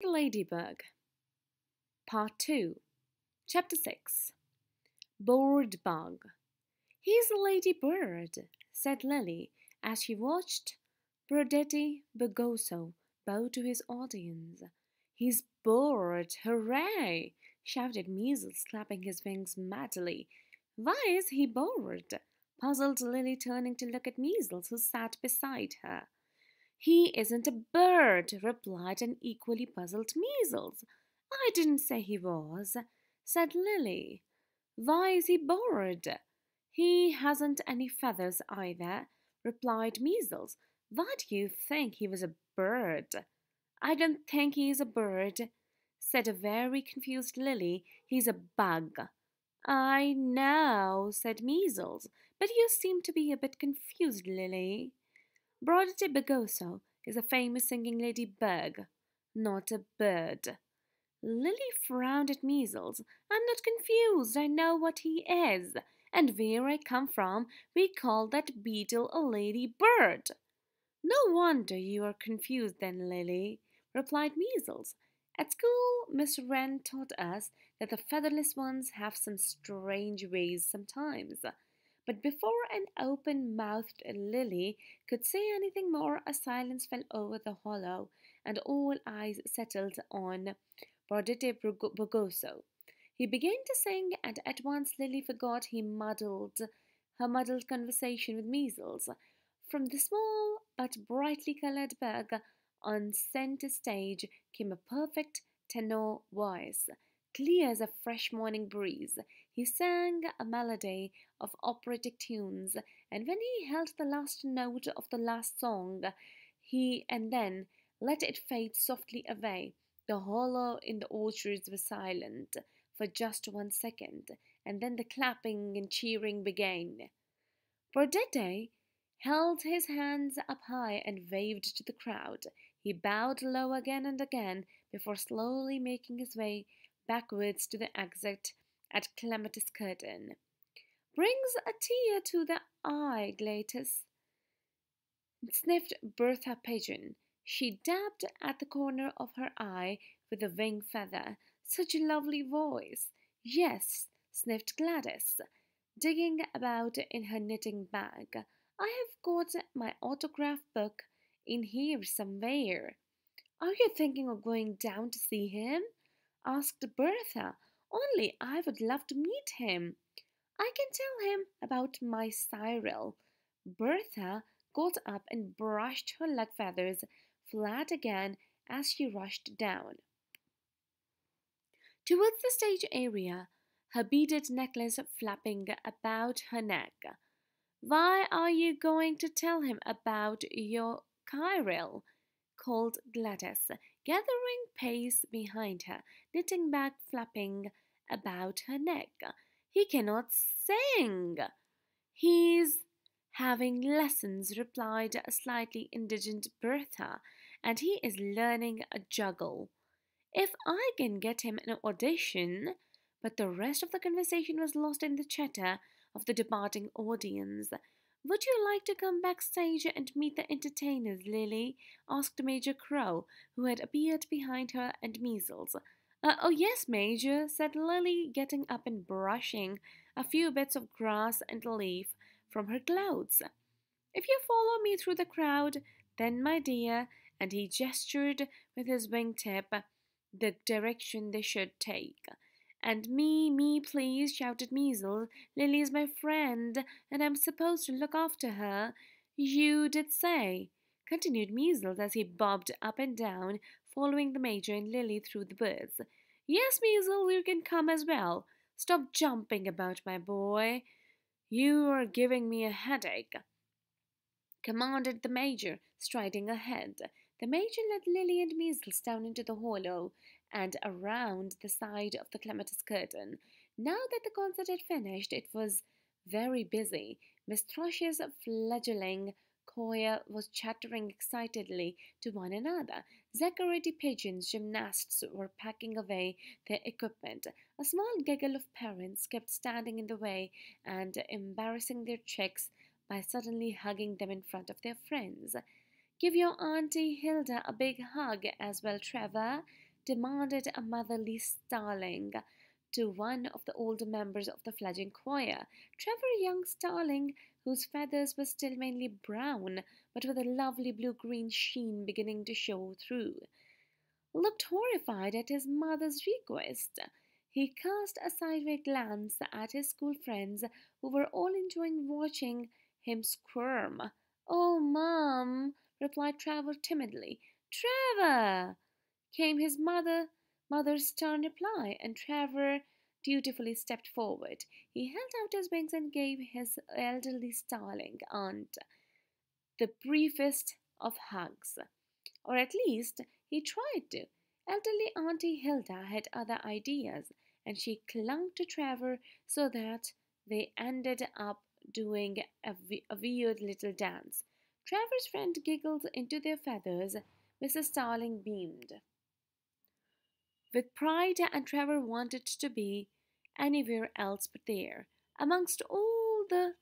The Ladybug. Part 2. Chapter 6. Bored Bug. He's a ladybird, said Lilly as she watched Brodette Bugoso bow to his audience. He's bored, hooray! shouted Measles, clapping his wings madly. Why is he bored? puzzled Lilly, turning to look at Measles, who sat beside her. He isn't a bird, replied an equally puzzled Measles. I didn't say he was, said Lilly. Why is he bored? He hasn't any feathers either, replied Measles. Why do you think he was a bird? I don't think he's a bird, said a very confused Lilly. He's a bug. I know, said Measles, but you seem to be a bit confused, Lilly. Brodette Bugoso is a famous singing lady ladybug, not a bird. Lilly frowned at Measles. I'm not confused. I know what he is. And where I come from, we call that beetle a ladybird. No wonder you are confused then, Lilly, replied Measles. At school, Miss Wren taught us that the featherless ones have some strange ways sometimes. But before an open mouthed Lilly could say anything more, a silence fell over the hollow, and all eyes settled on Brodette Bugoso. He began to sing, and at once Lilly forgot he muddled her muddled conversation with Measles. From the small but brightly coloured bug on centre stage came a perfect tenor voice clear as a fresh morning breeze. He sang a melody of operatic tunes, and when he held the last note of the last song, he and then let it fade softly away. The hollow in the orchards was silent for just one second, and then the clapping and cheering began. Brodette held his hands up high and waved to the crowd. He bowed low again and again before slowly making his way backwards to the exit at Clematis Curtain. Brings a tear to the eye, Gladys, sniffed Bertha Pigeon. She dabbed at the corner of her eye with a wing feather. Such a lovely voice. Yes, sniffed Gladys, digging about in her knitting bag. I have got my autograph book in here somewhere. Are you thinking of going down to see him? asked Bertha. Only I would love to meet him. I can tell him about my Cyril. Bertha got up and brushed her leg feathers flat again as she rushed down. Towards the stage area, her beaded necklace flapping about her neck. Why are you going to tell him about your Cyril? called Gladys, gathering pace behind her, knitting bag flapping about her neck. He cannot sing. He's having lessons, replied a slightly indigent Bertha, and he is learning a juggle. If I can get him an audition, but the rest of the conversation was lost in the chatter of the departing audience. Would you like to come backstage and meet the entertainers, Lilly? asked Major Crow, who had appeared behind her and Measles. Uh, oh, yes, Major, said Lilly, getting up and brushing a few bits of grass and leaf from her clothes. If you follow me through the crowd, then, my dear, and he gestured with his wingtip the direction they should take. And me, me, please, shouted Measles. Lilly is my friend, and I'm supposed to look after her. You did say, continued Measles as he bobbed up and down, following the Major and Lilly through the woods. Yes, Measles, you can come as well. Stop jumping about, my boy. You are giving me a headache, commanded the Major, striding ahead. The Major led Lilly and Measles down into the hollow, and around the side of the clematis curtain. Now that the concert had finished, it was very busy. Miss Thrush's fledgling choir was chattering excitedly to one another. Zagarity pigeons gymnasts were packing away their equipment. A small gaggle of parents kept standing in the way and embarrassing their chicks by suddenly hugging them in front of their friends. Give your Auntie Hilda a big hug as well, Trevor, demanded a motherly starling to one of the older members of the fledgling choir. Trevor, young starling, whose feathers were still mainly brown, but with a lovely blue green sheen beginning to show through, looked horrified at his mother's request. He cast a sideway glance at his school friends, who were all enjoying watching him squirm. Oh, Mum, replied Trevor timidly. Trevor! Came his mother mother's stern reply, and Trevor dutifully stepped forward. He held out his wings and gave his elderly starling aunt the briefest of hugs. Or at least he tried to. Elderly Auntie Hilda had other ideas, and she clung to Trevor so that they ended up doing a, a weird little dance. Trevor's friend giggled into their feathers. Mrs. Starling beamed with pride, and Trevor wanted to be anywhere else but there, amongst all the